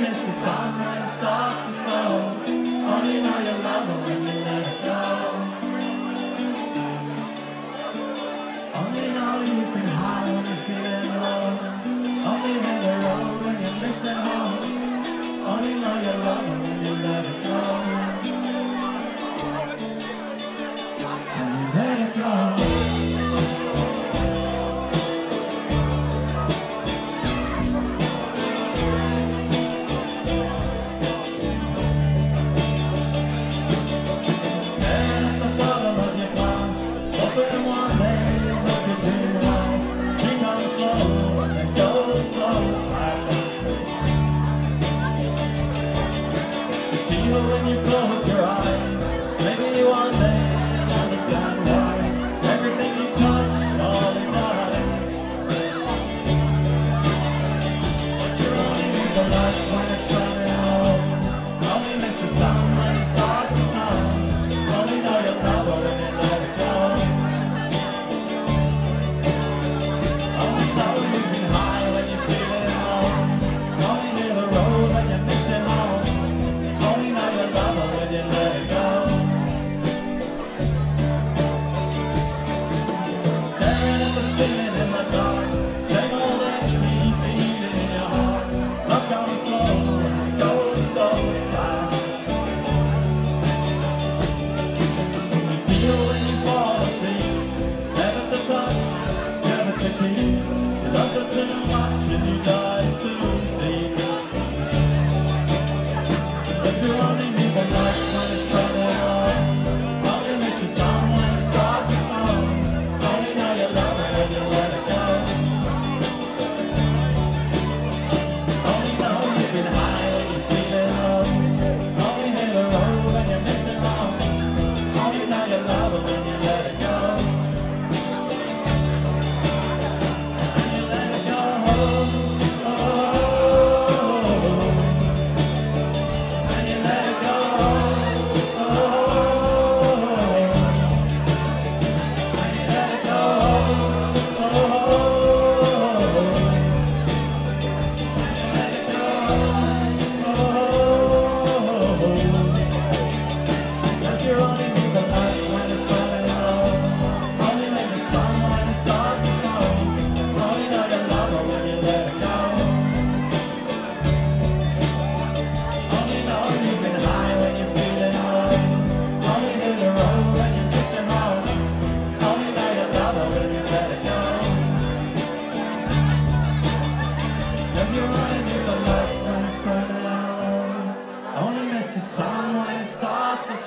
miss the sun when it starts to snow. Only know you love her when you let it go. Only know you've been high when you're feeling low. Only hit the road when you're missing home. Only know you love her when you let it go. And feel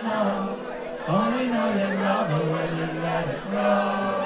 snow. Only know you love her when you let it grow.